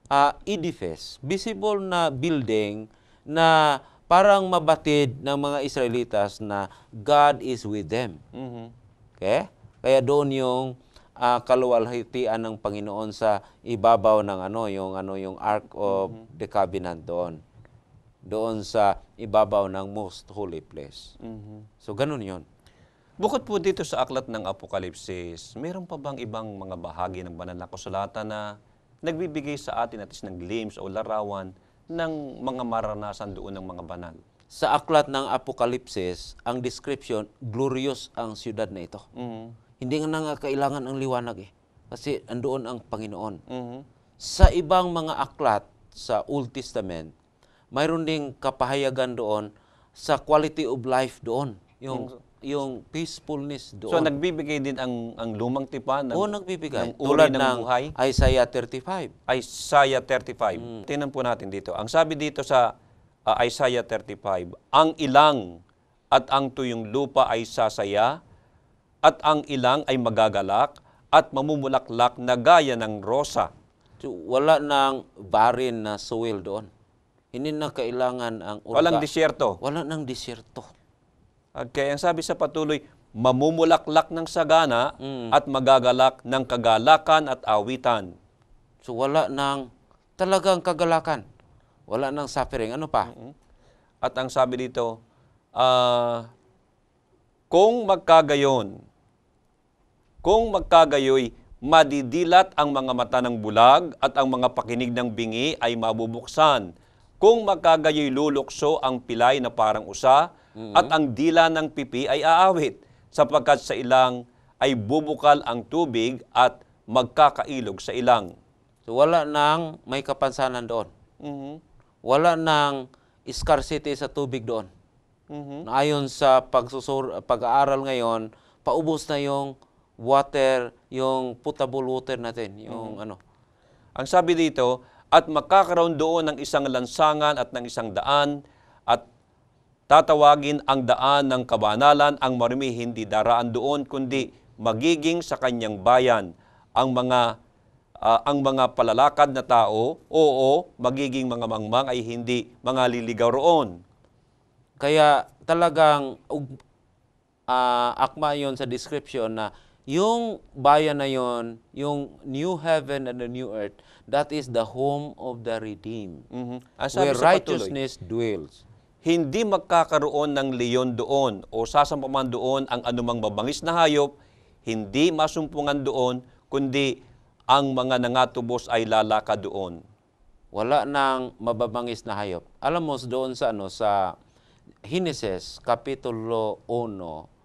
ah, edifice, visible na building na parang mabatid ng mga Israelitas na God is with them. Mhm. Okay? Kaya doon yung ah, kaluwalhatian ng Panginoon sa ibabaw ng ano, yung ano yung Ark of the Covenant doon. Doon sa ibabaw ng most holy place. So ganun 'yon. Bukod po dito sa aklat ng Apokalipsis, meron pa bang ibang mga bahagi ng banal na kasulatan na nagbibigay sa atin at ng glimpse o larawan ng mga maranasan doon ng mga banal? Sa aklat ng Apokalipsis, ang description, glorious ang siyudad na ito. Mhm. Hindi nga na nga kailangan ang liwanag eh. Kasi andoon ang Panginoon. Mhm. Sa ibang mga aklat sa Old Testament, mayroon ding kapahayagan doon sa quality of life doon. Yung yung peacefulness doon. So nagbibigay din ang ang lumang tipan ng, Oo, nagbibigay. ng uri Tulad ng, ng buhay. Isaiah 35. Isaiah 35. Tingnan po natin dito. Ang sabi dito sa uh, Isaiah 35, ang ilang at ang tuyong lupa ay sasaya, at ang ilang ay magagalak, at mamumulaklak na gaya ng rosa. So, wala nang barren na soil doon. Hindi na kailangan ang urga. Walang disyerto. Wala nang disyerto. Okay, ang sabi sa patuloy, mamumulaklak ng sagana Mm. at magagalak ng kagalakan at awitan. So wala nang talagang kagalakan. Wala nang suffering. Ano pa? At ang sabi dito, ah, kung magkagayon, kung magkagayoy, madidilat ang mga mata ng bulag at ang mga pakinig ng bingi ay mabubuksan. Kung magkagayoy lulukso ang pilay na parang usa at ang dila ng pipi ay aawit sapagkat sa ilang ay bubukal ang tubig at magkakailog sa ilang. So wala nang may kapansanan doon. Mhm. Wala nang scarcity sa tubig doon. Mhm. Na Ayon sa pagsusur pag-aaral ngayon, paubos na yung water, yung potable water natin, yung ano. Ang sabi dito, at makakaroon doon ng isang lansangan at ng isang daan at tatawagin ang daan ng kabanalan. Ang marumi hindi daraan doon kundi magiging sa kanyang bayan. Ang mga ah, ang mga palalakad na tao oo magiging mga mangmang ay hindi mga liligaw roon. Kaya talagang ah, akma yon sa description na yung bayan na yon, yung new heaven and the new earth, that is the home of the redeemed. Mhm. Sabi Where sa patuloy, righteousness dwells. hindi magkakaroon ng leyon doon o sasampaman doon ang anumang mabangis na hayop, hindi masumpungan doon, kundi ang mga nangatubos ay lalaka doon. Wala nang mababangis na hayop. Alam mo doon sa ano sa Genesis kapitulo 1,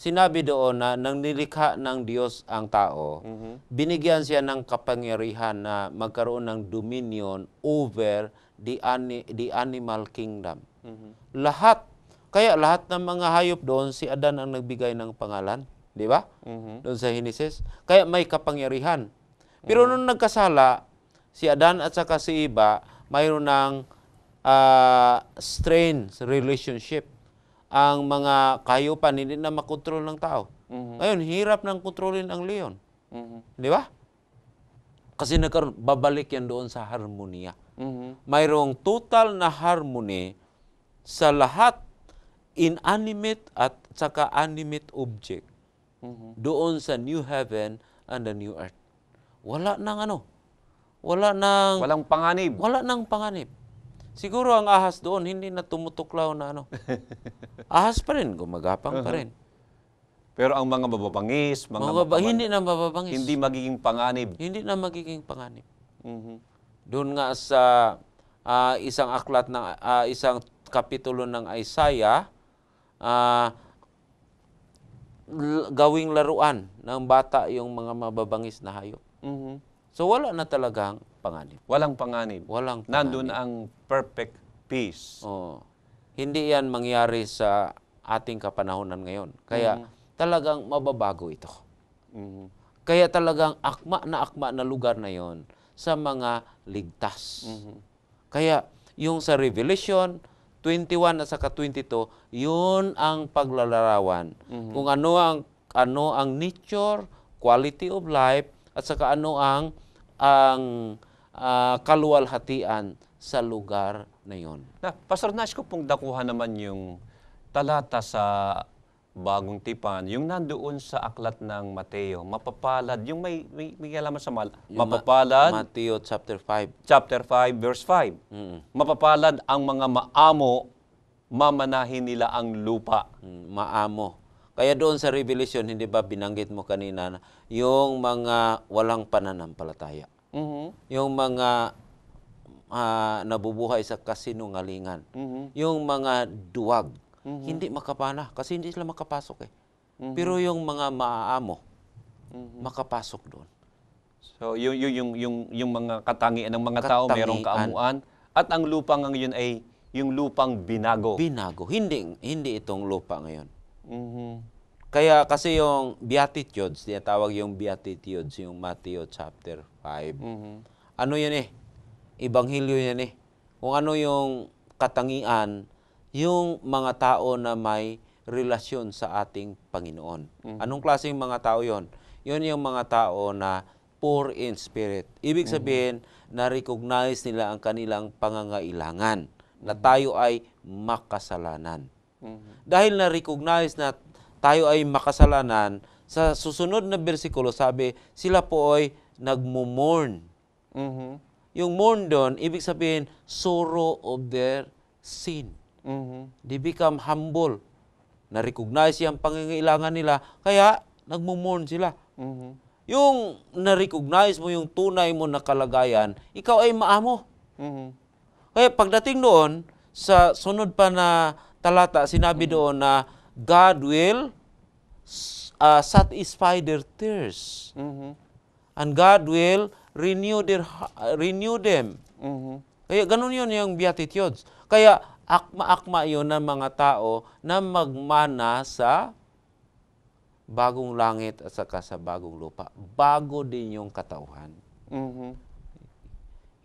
sinabi doon na nang nilikha ng Diyos ang tao, binigyan siya ng kapangyarihan na magkaroon ng dominion over the, ani- the animal kingdom. Lahat, kaya lahat ng mga hayop doon, si Adan ang nagbigay ng pangalan. Di ba? Doon sa Genesis. Kaya may kapangyarihan. Pero nung nagkasala, si Adan at saka si Iba, mayroon ng ah, strained relationship. Ang mga kayupan hindi na makontrol ng tao. Ngayon, hirap nang kontrolin ang leon. Di ba? Kasi nagkaroon, babalik yan doon sa harmonia. Mayroong total na harmony sa lahat inanimate at saka animate object doon sa new heaven and the new earth. Wala nang ano. Wala nang Walang panganib. wala nang panganib. Siguro ang ahas doon hindi na tumutuklaw na ano. [LAUGHS] ahas pa rin, gumagapang pa rin. Pero ang mga mababangis, mga, Mga ba, mapama- hindi na mababangis. hindi magiging panganib. Hindi na magiging panganib. Mhm. Doon nga sa ah, isang aklat ng ah, isang kapitulo ng Isaiah, ah, l- gawing laruan ng bata yung mga mababangis na hayop. Mhm. So wala na talagang panganib. Walang panganib. Walang panganib. Nandun ang perfect peace. Oo. Hindi yan mangyari sa ating kapanahonan ngayon. Kaya talagang mababago ito. Mhm. Kaya talagang akma na akma na lugar na yon sa mga ligtas. Kaya yung sa Revelation 21 at saka 22, yun ang paglalarawan. Kung ano ang ano ang nature, quality of life at saka ano ang ang ah, kaluwalhatian sa lugar na yon. Na, Pastor, nais ko pong dakuhan naman yung talata sa bagong tipan, yung nandoon sa aklat ng Mateo, mapapalad, yung may, may, may kailangan sa mal, Yung Ma- mapapalad, Matthew chapter 5. chapter 5, verse 5. Mm. Mapapalad ang mga maamo, mamanahin nila ang lupa. Mm, maamo. Kaya doon sa Revelation, hindi ba binanggit mo kanina na yung mga walang pananampalataya, Mhm. yung mga ah, nabubuhay sa kasinungalingan, Mhm. yung mga duwag, hindi makapana kasi hindi sila makapasok eh. Pero yung mga maaamo, makapasok doon. So, yung, yung, yung, yung, yung mga katangian ng mga tao, merong Katangian. kaamuan. At ang lupa ngayon ay yung lupang binago. Binago. Hindi, hindi itong lupa ngayon. Mhm. Kaya kasi yung Beatitudes, tinatawag yung Beatitudes, yung Matthew chapter 5. Mhm. Ano yun eh? Ibanghilyo yan eh. Kung ano yung katangian, yung mga tao na may relasyon sa ating Panginoon. Anong klaseng mga tao yon? Yun yung mga tao na poor in spirit. Ibig sabihin, na-recognize nila ang kanilang pangangailangan na tayo ay makasalanan. Dahil na-recognize na tayo ay makasalanan, sa susunod na bersikulo sabi, sila po ay nagmo-mourn. Mhm. Yung mourn doon, ibig sabihin, sorrow of their sin. Mhm. They become humble. Na-recognize yung pangangailangan nila, kaya nagmo-mourn sila. Mhm. Yung na-recognize mo yung tunay mo na kalagayan, ikaw ay maamo. Mhm. Kaya pagdating doon, sa sunod pa na talata, sinabi doon na God will uh, satisfy their thirst. Mhm. And God will renew their uh, renew them. Mhm. Kaya ganun yun yung Beatitudes. Kaya akma-akma yun ng mga tao na magmana sa bagong langit at saka sa bagong lupa. Bago din yung katauhan. Mhm.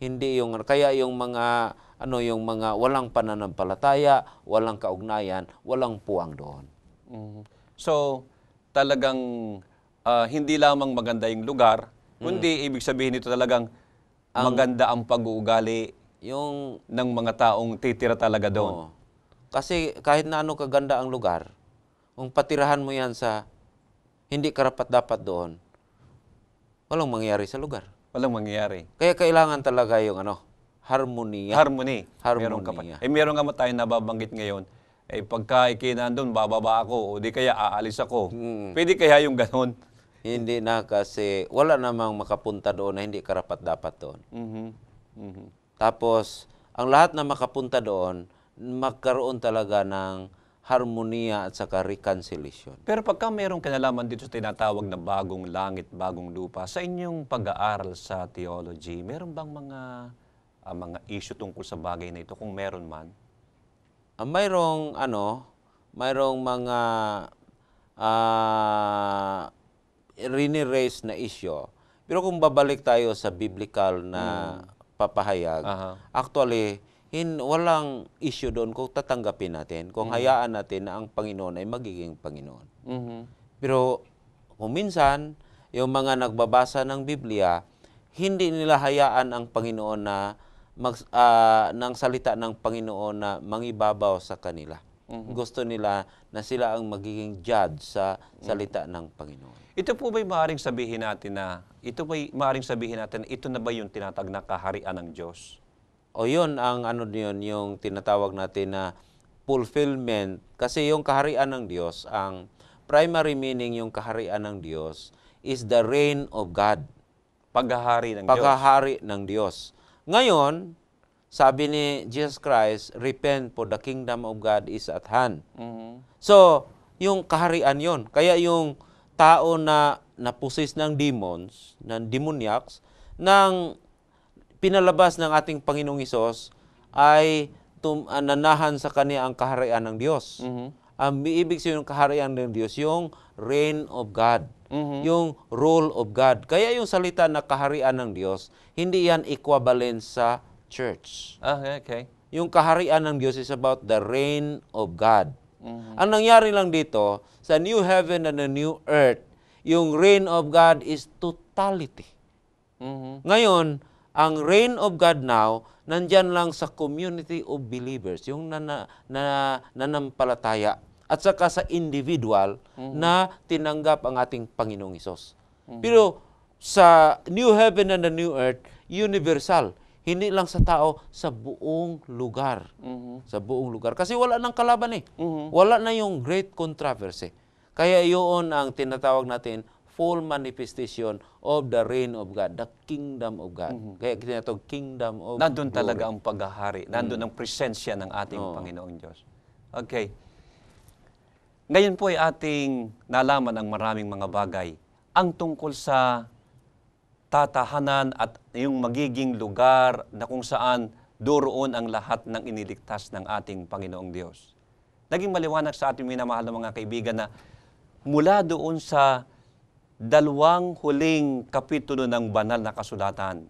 Hindi yung kaya yung mga ano yung mga walang pananampalataya, walang kaugnayan, walang puwang doon. Mhm. So, talagang ah, hindi lamang maganda yung lugar, kundi ibig sabihin nito talagang maganda ang pag-uugali Yung ng mga taong titira talaga doon. Oo. Kasi kahit na ano kaganda ang lugar, kung patirahan mo yan sa hindi karapat dapat doon, walang mangyayari sa lugar. Walang mangyayari. Kaya kailangan talaga yung ano, harmonia. Harmony. Meron ka pa. Harmonia. Eh, meron nga tayo nababanggit ngayon, eh, pagka ikinandun, bababa ako, o di kaya aalis ako. Mm. Pwede kaya yung ganon? hindi na kasi wala namang makapunta doon na hindi karapat dapat doon. Mhm. Mhm. Tapos, ang lahat na makapunta doon, magkaroon talaga ng harmonia at saka reconciliation. Pero pagka merong kinalaman dito sa tinatawag na bagong langit, bagong lupa, sa inyong pag-aaral sa theology, meron bang mga ah, mga issue tungkol sa bagay na ito kung meron man? Ah, mayroong ano, mayroong mga ah rini-raise na issue. Pero kung babalik tayo sa biblical na papahayag, Aha. actually hin walang issue doon kung tatanggapin natin, kung hayaan natin na ang Panginoon ay magiging Panginoon. Mhm. Pero kung minsan, yung mga nagbabasa ng Biblia, hindi nila hayaan ang Panginoon na mag, ah, ng salita ng Panginoon na mangibabaw sa kanila. Gusto nila na sila ang magiging judge sa salita ng Panginoon. Ito po ba'y maaaring sabihin natin na, ito ba'y maaaring sabihin natin, na ito na ba yung tinatag na kaharian ng Diyos? O yun ang ano yun, yung tinatawag natin na fulfillment. Kasi yung kaharian ng Diyos, ang primary meaning yung kaharian ng Diyos is the reign of God. Paghahari ng Diyos. Paghahari ng Diyos. Ngayon, sabi ni Jesus Christ, repent for the kingdom of God is at hand. Mhm. So, yung kaharian yon. Kaya yung tao na napusis ng demons, ng demoniacs, nang pinalabas ng ating Panginoong Isos ay tum- ah, nanahan sa kanya ang kaharian ng Diyos. Mhm. Ang ibig sabihin ng kaharian ng Diyos, yung reign of God. Mhm. Yung rule of God. Kaya yung salita na kaharian ng Diyos, hindi yan equivalent sa church. Ah, okay. Yung kaharian ng Diyos is about the reign of God. Mhm. Ang nangyari lang dito, sa new heaven and the new earth, yung reign of God is totality. Mhm. Ngayon, ang reign of God now, nandyan lang sa community of believers, yung nana, na, nanampalataya, at saka sa individual na tinanggap ang ating Panginoong Isos. Pero sa new heaven and the new earth, universal. Hindi lang sa tao, sa buong lugar. Mhm. Sa buong lugar. Kasi wala nang kalaban eh. Mhm. Wala na yung great controversy. Kaya yun ang tinatawag natin full manifestation of the reign of God, the kingdom of God. Kaya tinatawag kingdom of Nandun glory. talaga ang paghahari. Nandun ang presensya ng ating Panginoong Diyos. Okay. Ngayon po ay ating nalaman ang maraming mga bagay. Ang tungkol sa tatahanan at yung magiging lugar na kung saan doroon ang lahat ng iniligtas ng ating Panginoong Diyos. naging maliwanag sa ating minamahal na mga kaibigan na mula doon sa dalawang huling kapitulo ng banal na kasulatan,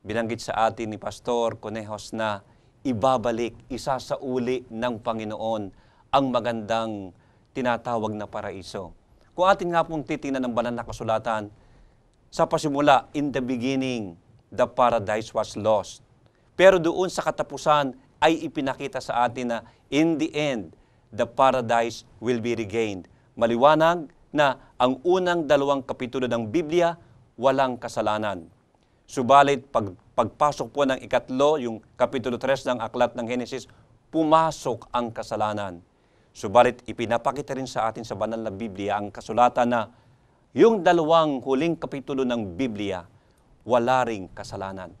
binanggit sa atin ni Pastor Conejos na ibabalik, isa sa uli ng Panginoon ang magandang tinatawag na paraiso. Kung atin nga pong titingnan ng banal na kasulatan, sa pasimula, in the beginning, the paradise was lost. Pero doon sa katapusan ay ipinakita sa atin na in the end, the paradise will be regained. Maliwanag na ang unang dalawang kapitulo ng Biblia, walang kasalanan. Subalit, pag, pagpasok po ng ikatlo, yung kapitulo 3 ng Aklat ng Genesis, pumasok ang kasalanan. Subalit, ipinapakita rin sa atin sa banal na Biblia ang kasulatan na yung dalawang huling kapitulo ng Biblia, wala ring kasalanan.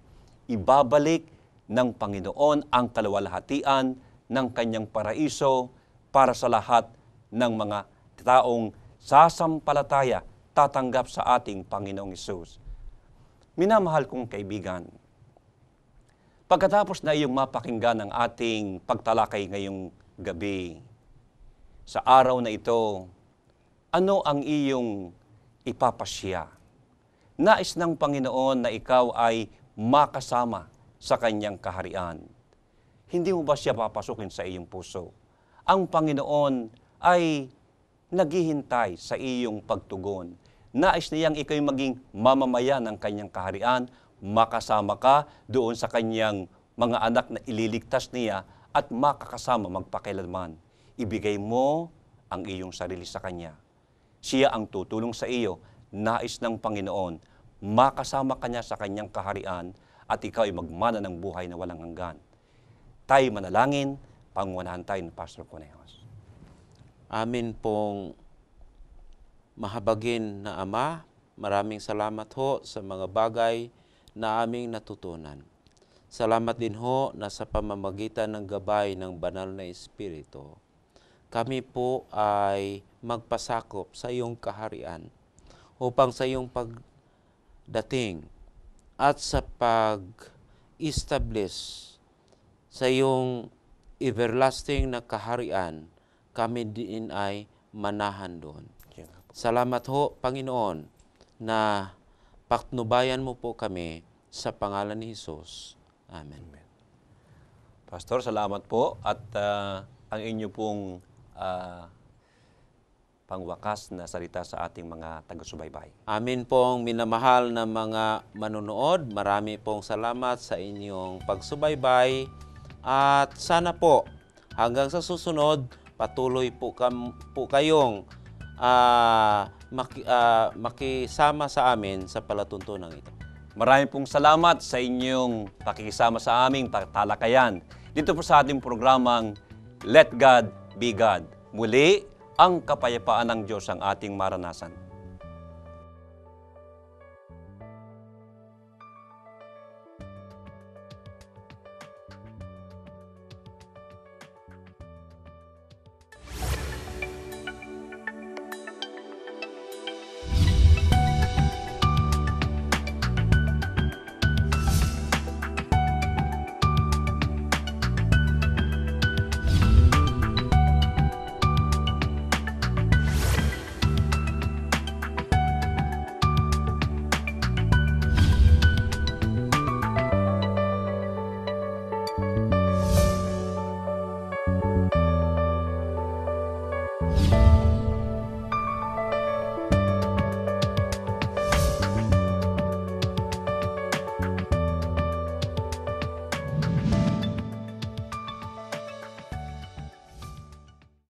Ibabalik ng Panginoon ang kalawalhatian ng kanyang paraiso para sa lahat ng mga taong sasampalataya, tatanggap sa ating Panginoong Isus. Minamahal kong kaibigan, pagkatapos na iyong mapakinggan ang ating pagtalakay ngayong gabi, sa araw na ito, ano ang iyong ipapasya? Nais ng Panginoon na ikaw ay makasama sa kanyang kaharian. Hindi mo ba siya papasukin sa iyong puso? Ang Panginoon ay naghihintay sa iyong pagtugon. Nais niyang ikaw'y maging mamamayan ng kanyang kaharian, makasama ka doon sa kanyang mga anak na ililigtas niya at makakasama magpakilanman. Ibigay mo ang iyong sarili sa Kanya. Siya ang tutulong sa iyo, nais ng Panginoon, makasama ka niya sa Kanyang kaharian at ikaw ay magmana ng buhay na walang hanggan. Tayo manalangin, pangunahan tayo ng Pastor Conejos. Amin pong mahabagin na Ama, maraming salamat ho sa mga bagay na aming natutunan. Salamat din ho na sa pamamagitan ng gabay ng banal na Espiritu, kami po ay magpasakop sa iyong kaharian upang sa iyong pagdating at sa pag-establish sa iyong everlasting na kaharian, kami din ay manahan doon. Salamat ho, Panginoon, na patnubayan mo po kami sa pangalan ni Jesus. Amen. Pastor, salamat po at ah, ang inyo pong ah, pangwakas na salita sa ating mga taga-subaybay. Amin pong minamahal na mga manunood. Marami pong salamat sa inyong pagsubaybay. At sana po hanggang sa susunod, patuloy po, kam, po kayong ah, maki, ah, makisama sa amin sa palatuntunan ito. Marami pong salamat sa inyong pakikisama sa aming talakayan dito po sa ating programang Let God Be God. Muli, ang kapayapaan ng Diyos ang ating maranasan.